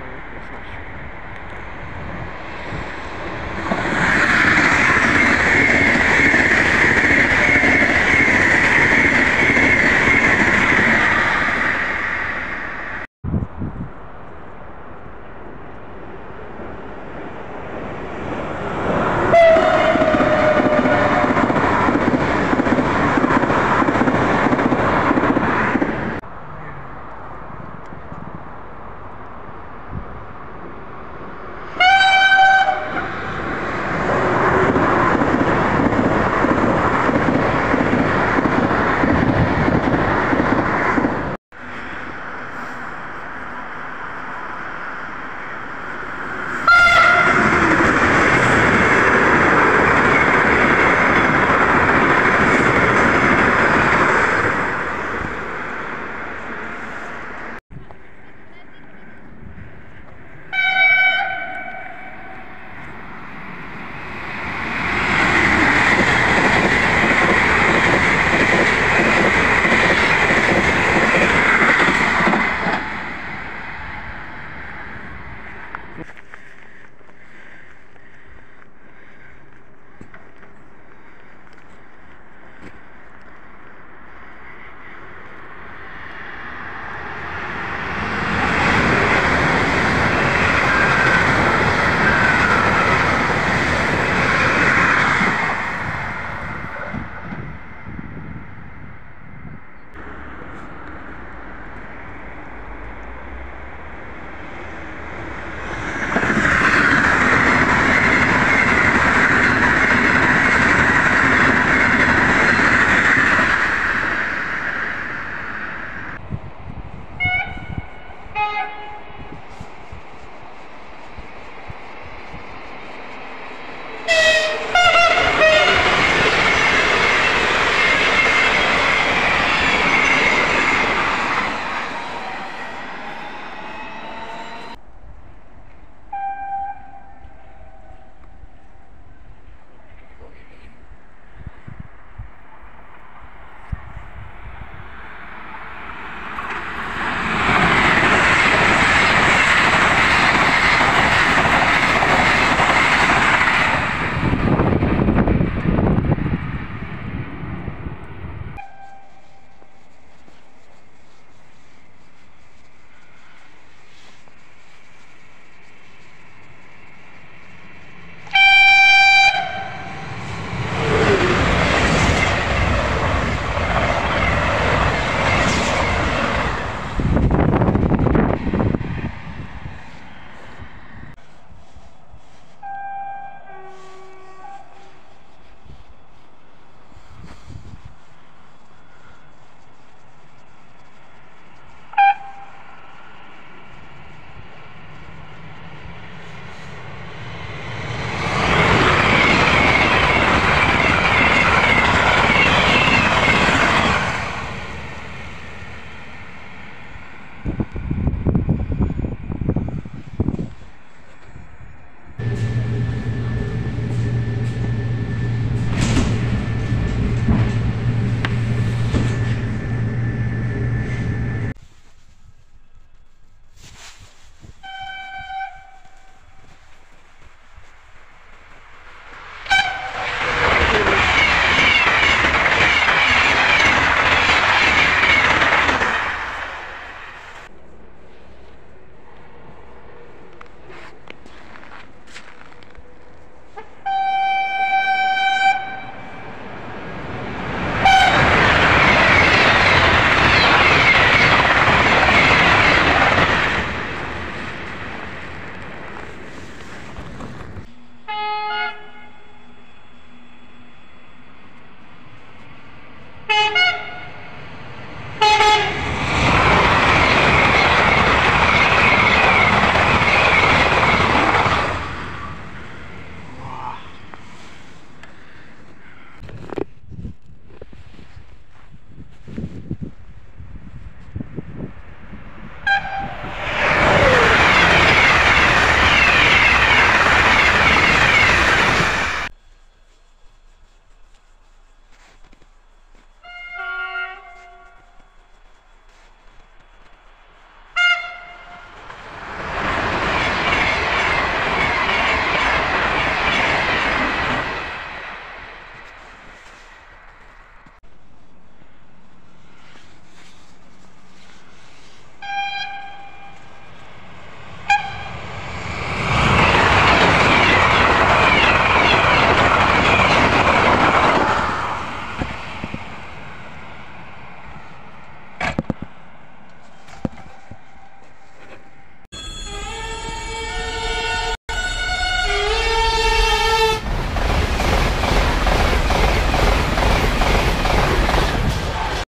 我也不上学。